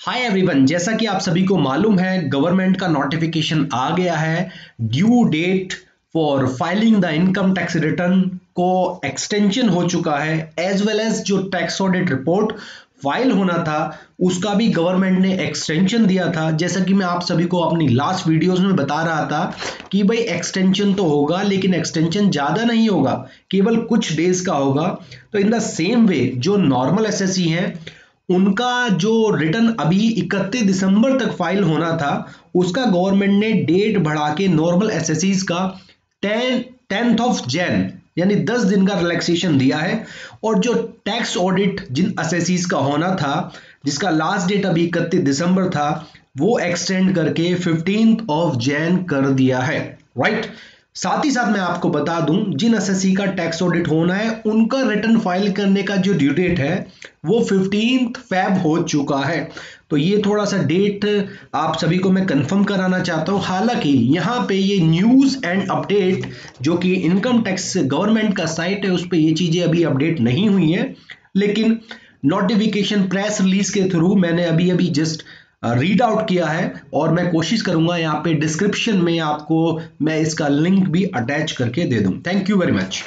Hi everyone जैसा कि आप सभी को मालूम है गवर्नमेंट का नोटिफिकेशन आ गया है। Due date for filing the income tax return को एक्सटेंशन हो चुका है एज वेल एज जो टैक्स ऑडिट रिपोर्ट फ़ाइल होना था, उसका भी गवर्नमेंट ने एक्सटेंशन दिया था। जैसा कि मैं आप सभी को अपनी लास्ट वीडियोस में बता रहा था कि भाई एक्सटेंशन तो होगा, लेकिन एक्सटेंशन ज़्यादा नहीं होगा, केवल कुछ डेज़ का होगा। तो इन द सेम वे जो नॉर्मल एस हैं उनका जो रिटर्न अभी 31 दिसंबर तक फ़ाइल होना था, उसका गवर्नमेंट ने डेट बढ़ा के नॉर्मल एस का टेंथ ऑफ़ जैन, यानी 10 दिन का रिलैक्सेशन दिया है। और जो टैक्स ऑडिट जिन असेसीज का होना था, जिसका लास्ट डेट अभी इकतीस दिसंबर था, वो एक्सटेंड करके फिफ्टींथ ऑफ़ जैन कर दिया है। राइट साथ ही साथ मैं आपको बता दूँ, जिन एसएससी का टैक्स ऑडिट होना है, उनका रिटर्न फ़ाइल करने का जो ड्यू डेट है, वो फिफ्टीन फैब हो चुका है। तो ये थोड़ा सा डेट आप सभी को मैं कंफर्म कराना चाहता हूँ। हालाँकि यहाँ पे ये न्यूज़ एंड अपडेट जो कि इनकम टैक्स गवर्नमेंट का साइट है, उस पर ये चीज़ें अभी अपडेट नहीं हुई हैं। लेकिन नोटिफिकेशन प्रेस रिलीज़ के थ्रू मैंने अभी अभी जस्ट रीड आउट किया है और मैं कोशिश करूँगा यहाँ पे डिस्क्रिप्शन में आपको मैं इसका लिंक भी अटैच करके दे दूँ। Thank you very much